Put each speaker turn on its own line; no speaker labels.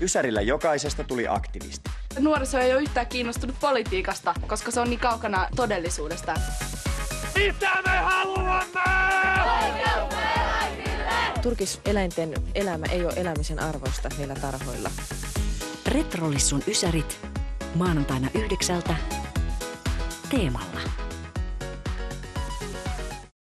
Ysärillä jokaisesta tuli aktivisti.
Nuoriso ei ole yhtään kiinnostunut politiikasta, koska se on niin kaukana todellisuudesta.
Mitä me haluamme?
Turkiseläinten elämä ei ole elämisen arvoista niillä tarhoilla.
Retrolissun Ysärit maanantaina yhdeksältä Teemalla.